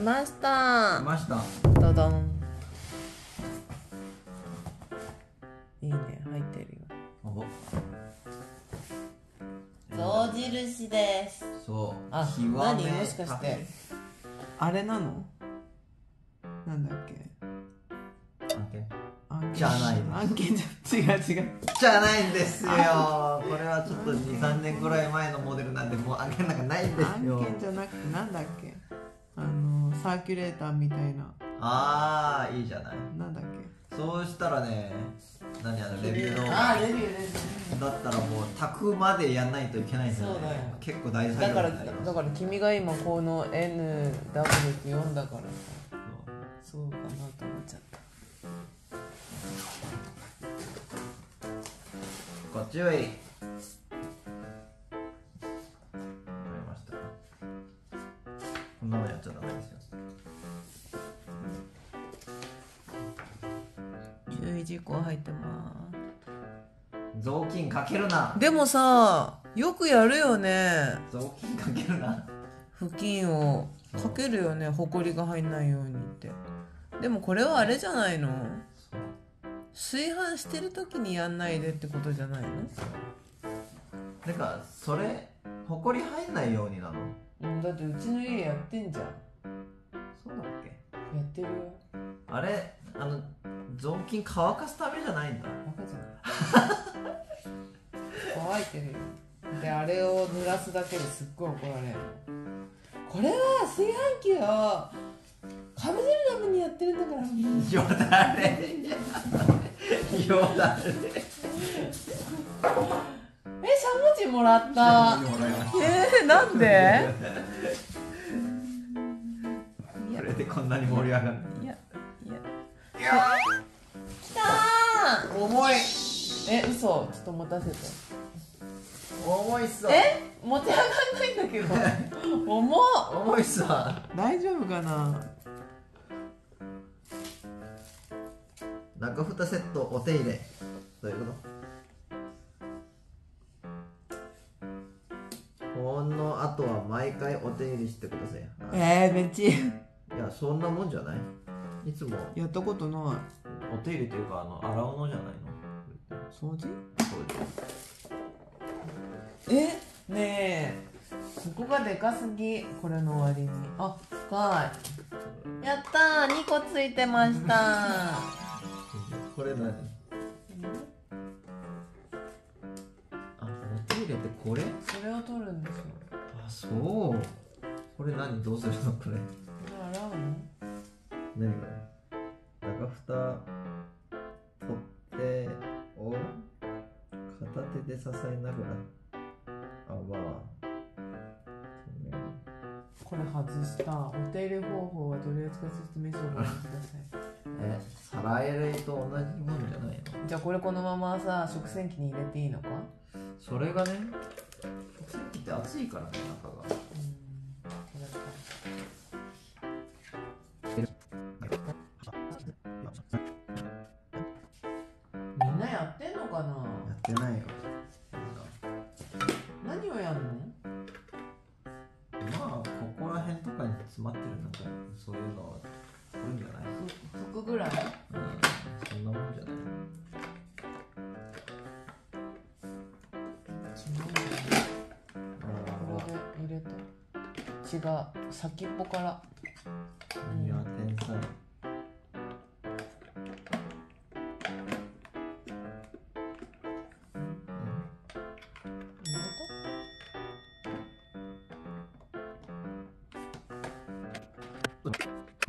ました。来ました。ドドン。いいね入ってるよ。お象印です。そう。あ極め何？もしかして。あれなの？なんだっけ？案件。案件？じゃないです。案件じゃ違う違う。じゃないんですよ。これはちょっと23年ぐらい前のモデルなんでもう案件なんかないんです案よ件じゃなくてなんだっけ？あのサーキュレーターみたいな。ああいいじゃない。なんだっけ？そうしたらね何あのレビュー動画あレビューレビだったらもう炊くまでやんないといけないんですよ、ね、そうだよ。結構大作だからになります。だから君が今この NW って読んだからさ。そう。かなと思っちゃった。ご注意わか雑巾かけるな。すでもさよくやるよね。雑巾かけるな。布巾をかけるよね。ほこりが入んないようにって。でもこれはあれじゃないの？炊飯してる時にやんないでってことじゃないの？なんかそれほこり入んないようになの？うんだってうちの家やってんじゃん。そうだっけ？やってるよ。あれあの雑巾乾かすためじゃないんだ。バカじゃん乾いてるよであれを濡らすだけですっごい怒られる。これは炊飯器をかぶせるためにやってるんだから。よだれ。よだれ。えしゃもじもらった。えー、なんで？それでこんなに盛り上がるいや。きたー。重い。え嘘。ちょっと持たせて。重いっすわ。え？持ち上がんないんだけど。重っ。重いっすわ。大丈夫かな？中蓋セットお手入れ。どういうこと？この後は毎回お手入れしてください。えー、めっちいやそんなもんじゃないいつも。やったことない。お手入れというかあの洗うのじゃないの？掃除？そうえ？ねえ。ここがでかすぎ。これの割に。あ深い。やったー。2個ついてました。これ何？あお手入れってこれ？それを取るんですよ。あそう。これ何？どうするの？これ何これ中蓋取っ手を片手で支えながらあまあこれ外したお手入れ方法は取り扱い説明書をご覧くださいえサラエレと同じもんじゃないの？じゃあこれこのままさ食洗機に入れていいのか？それがね食洗機って熱いからね中がふ服ぐらい？うんそんなもんじゃない。あこれで入れて違う。先っぽから。あいや天才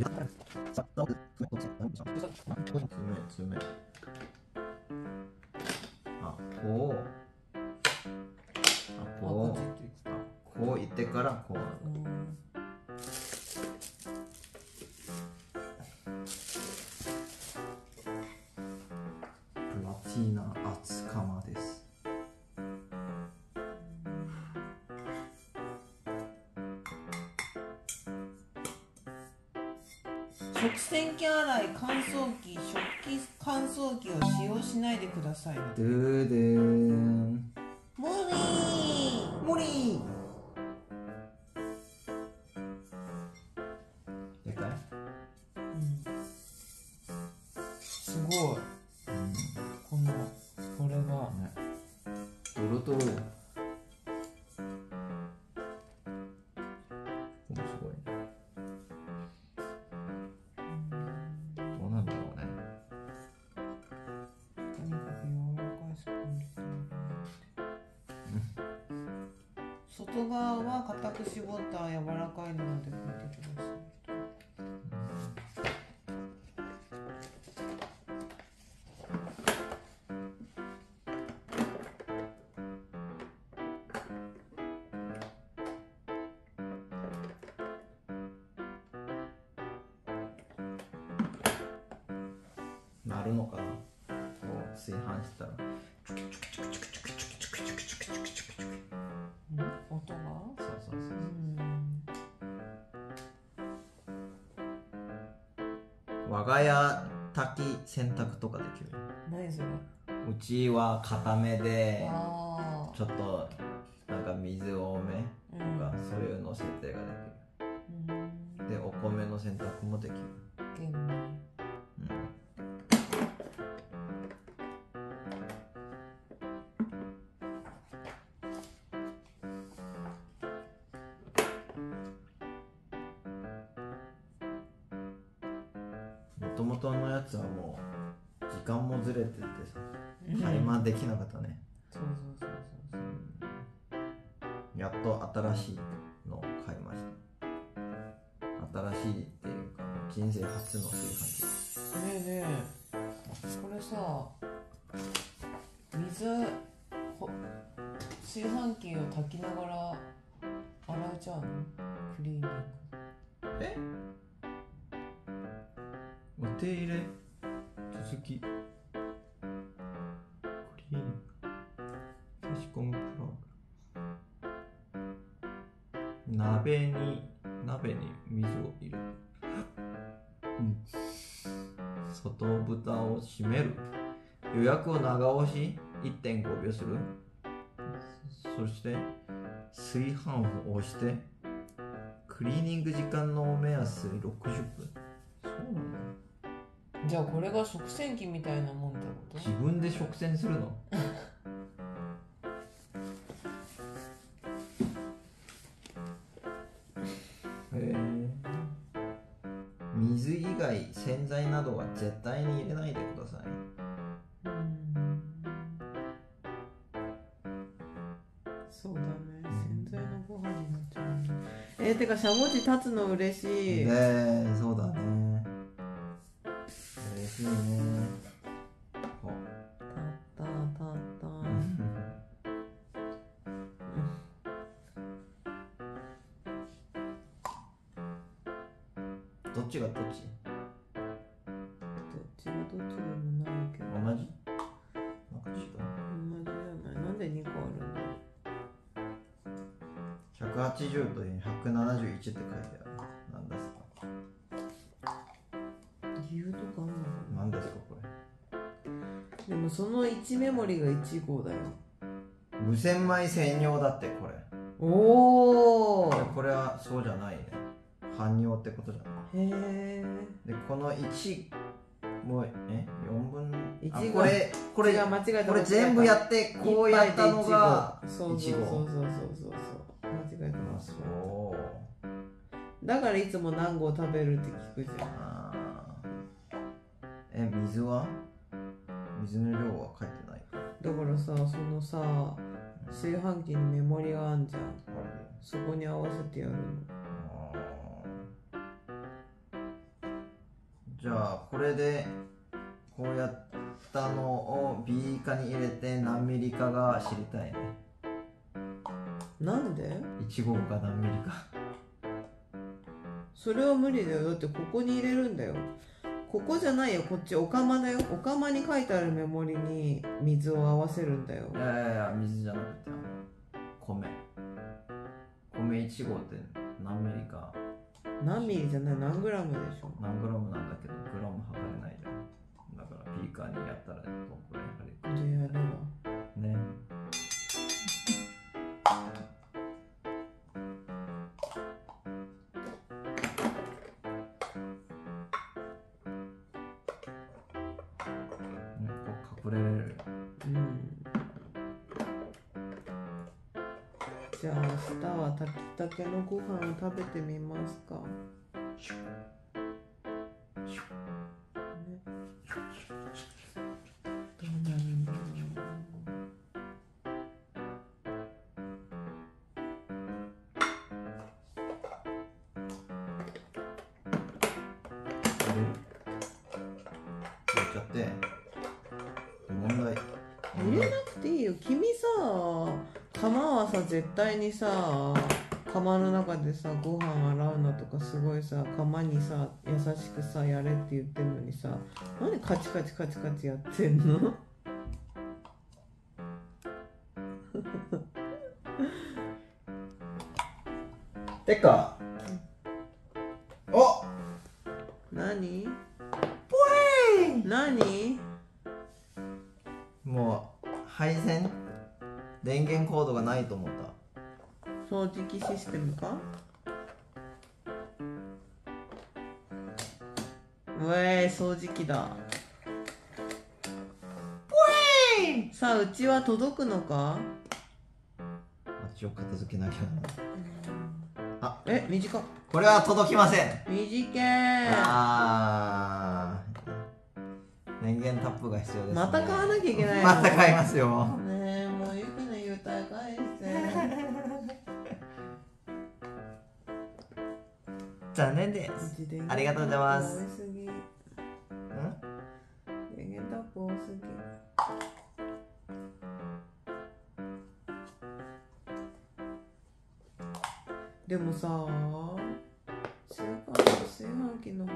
爪爪あこう。あこう。こう。言ってからこう。う。んプラチナ食洗機洗い乾燥機食器乾燥機を使用しないでくださいドゥーーンモリー。モリー、すごい、うん、このこれが、ね、ドロドロ外側は硬く絞った柔らかいので拭いてくださいなるのかなこう炊飯したらん音が？そうそうそうう。ん。我が家炊き洗濯とかできる何それ？うちは固めであちょっとなんか水多めあとかそういうの設定がでうん。きるでお米の洗濯もできる、もともとのやつはもう時間もずれててさタイマーできなかったね、そうそうそうそう。そうやっと新しいのを買いました。新しいっていうか人生初の炊飯器ねえねえこれさ水ほ炊飯器を炊きながら洗えちゃうの？クリーニング。え？お手入れ。続き。クリーン差し込むプログラム。鍋に。鍋に水を入れる、うん、外蓋を閉める。予約を長押し。1.5秒する。そして。炊飯を押して。クリーニング時間の目安60分。そうなんだ。じゃあこれが食洗機みたいなもんってこと？自分で食洗するの？へえ。水以外洗剤などは絶対に入れないでください。うん。そうだね。洗剤のご飯になっちゃうね。えー、てかしゃもじ立つの嬉しい、ねそうだね嬉しいたったたったどっちがどっちどっちがどっちでもないけど同じなんか違う同じじゃないなんで2個あるんだろう180と171って書いてある1メモリが1号だよ。無洗米専用だってこれ。おおこれはそうじゃないね。汎用ってことじゃない。へえでこの1もうえ？4分？一あ号これこれ違う間違えた。これ全部やってこうやったのがそうそうそうそうそうそう。間違えた。あそう。だからいつも何合食べるって聞くじゃん。え水は？水の量は書いてない。かだからさそのさ炊飯器にメモリがあんじゃん。そこに合わせてやるの。じゃあこれでこうやったのをビーカに入れて何ミリかが知りたいね。なんで？1号が何ミリか。それは無理だよ。だってここに入れるんだよここじゃないよこっちお釜だよ。お釜に書いてあるメモリに水を合わせるんだよ。いやいやいや水じゃなくて米。米1号って何ミリか。何ミリじゃない？何グラムでしょ何グラムなんだけ？どグラム測れないじゃん。だからビーカーにやったらどんくらい入るか。やればねプレレルうん。じゃあ明日は炊きたてのご飯を食べてみますか。ねどうなるんだろ入れちゃって。なくていいよ。君さ釜はさ絶対にさ釜の中でさご飯洗うのとかすごいさ釜にさ優しくさやれって言ってんのにさなんでカチカチカチカチやってんの？てかードがないと思った掃除機システムかうえー掃除機ださあうちは届くのかあっちを片付けなきゃなあえ短っこれは届きません短えあ電源タップが必要です、ね、また買わなきゃいけないのまた買いますよ残念です。ありがとうございます。ん？電源タップ多すぎでもさ炊飯器炊飯器の方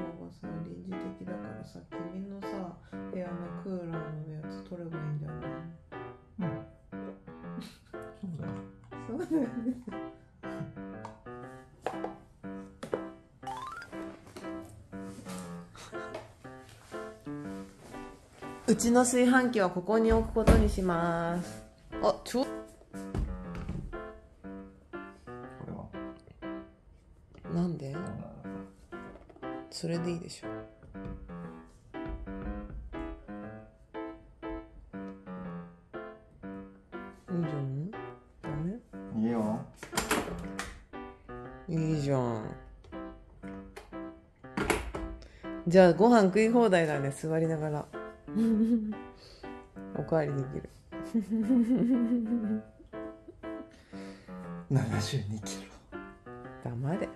うちの炊飯器はここに置くことにします。あちょこれは。なんで？それでいいでしょいいじゃん。ダメ？いいよ。いいじゃん。じゃあご飯食い放題だね座りながら おかわりできる。72キロ。黙れ